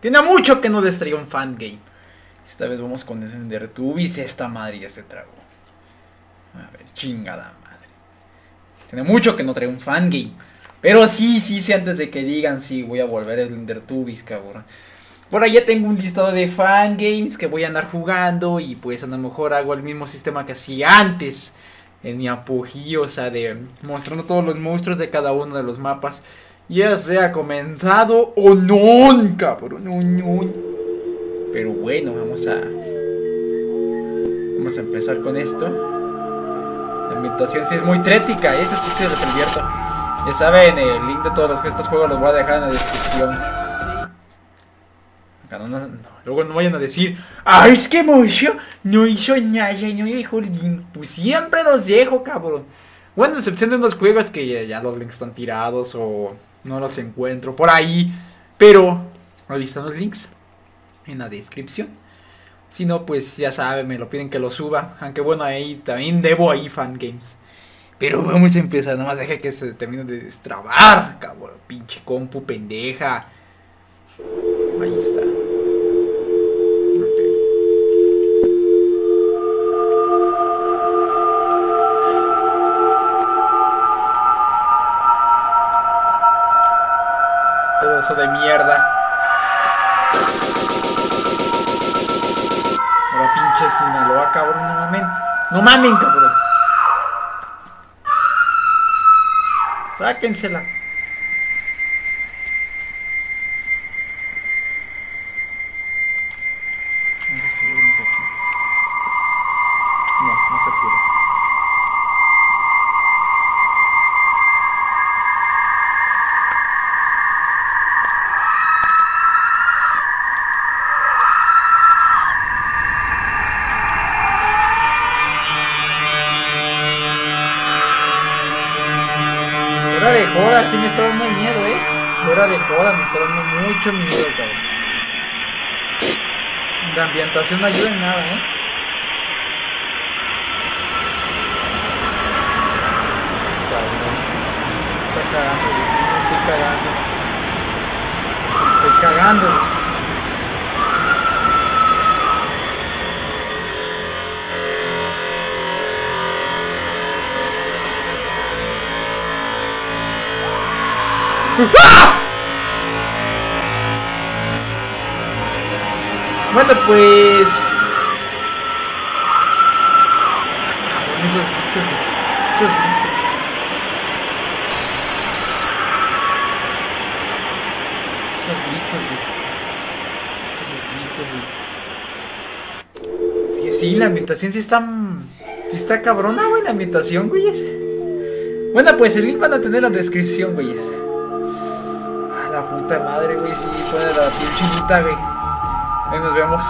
Tiene mucho que no les traiga un fangame. Esta vez vamos con Ender Tubis. Esta madre ya se tragó. A ver, chingada madre. Tiene mucho que no trae un fangame. Pero sí, sí, sí, antes de que digan, sí, voy a volver el Endertubis, cabrón. Por ya tengo un listado de fangames que voy a andar jugando y pues a lo mejor hago el mismo sistema que hacía antes. En mi apogeo, o sea, de mostrando todos los monstruos de cada uno de los mapas. Ya sea comentado o no, cabrón, no, no. Pero bueno, vamos a... Vamos a empezar con esto. La ambientación sí es muy trética, eso sí se advierto. Ya saben, el link de todos los estos juegos los voy a dejar en la descripción. No, no, no, luego no vayan a decir, ¡ay, es que Mocho no hizo nada no dejó el link! Pues siempre los dejo, cabrón. Bueno, excepción de unos juegos que ya, ya, los links están tirados o no los encuentro por ahí. Pero ahí están los links en la descripción. Si no, pues ya saben, me lo piden que lo suba. Aunque bueno, ahí también debo ahí fangames. Pero vamos a empezar, nada más deje que se termine de destrabar, cabrón. Pinche compu pendeja. Ahí está. Todo eso de mierda. Ahora pinche Sinaloa, cabrón, no mamen. No mamen, cabrón. Sáquensela. No, no se pudo. Joda, sí me está dando miedo, eh. Fuera de joda, me está dando mucho miedo, cabrón. La ambientación no ayuda en nada, eh. Me está cagando, me estoy cagando. Estoy cagando, Bueno, pues. Cabrón, güey. Esos gritos. Esos gritos, güey. Es que esos gritos, güey. Oye, sí, la ambientación sí está. Sí está cabrona, güey, la ambientación, güeyes. Bueno, pues el link van a tener en la descripción, güeyes. Puta madre, güey, sí, pone la piel chinita, güey. Ahí nos vemos.